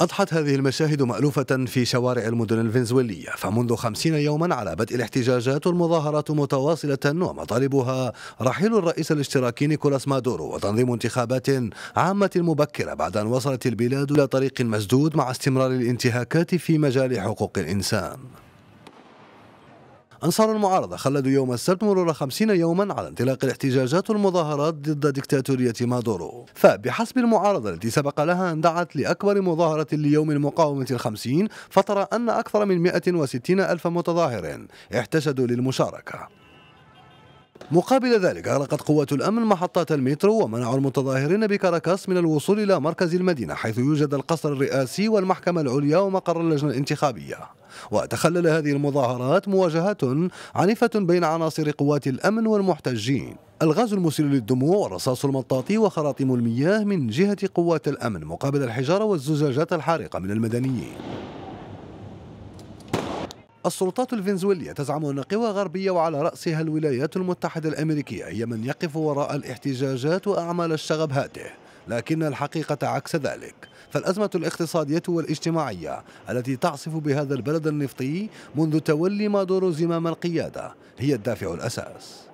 أضحت هذه المشاهد مألوفة في شوارع المدن الفنزويلية فمنذ خمسين يوما على بدء الاحتجاجات والمظاهرات متواصلة ومطالبها رحيل الرئيس الاشتراكي نيكولاس مادورو وتنظيم انتخابات عامة مبكرة بعد أن وصلت البلاد إلى طريق مسدود مع استمرار الانتهاكات في مجال حقوق الإنسان. أنصار المعارضة خلدوا يوم السبت مرور خمسين يوما على انطلاق الاحتجاجات والمظاهرات ضد دكتاتورية مادورو. فبحسب المعارضة التي سبق لها أن دعت لأكبر مظاهرة ليوم المقاومة الخمسين فترى أن أكثر من 160 ألف متظاهر احتشدوا للمشاركة. مقابل ذلك أغلقت قوة الأمن محطات المترو ومنعوا المتظاهرين بكاراكاس من الوصول إلى مركز المدينة حيث يوجد القصر الرئاسي والمحكمة العليا ومقر اللجنة الانتخابية. وتخلل هذه المظاهرات مواجهات عنيفة بين عناصر قوات الأمن والمحتجين. الغاز المسيل للدموع والرصاص المطاطي وخراطيم المياه من جهة قوات الأمن مقابل الحجارة والزجاجات الحارقة من المدنيين. السلطات الفنزويلية تزعم أن قوى غربية وعلى رأسها الولايات المتحدة الأمريكية هي من يقف وراء الاحتجاجات وأعمال الشغب هاته. لكن الحقيقة عكس ذلك. فالأزمة الاقتصادية والاجتماعية التي تعصف بهذا البلد النفطي منذ تولي مادورو زمام القيادة هي الدافع الأساس.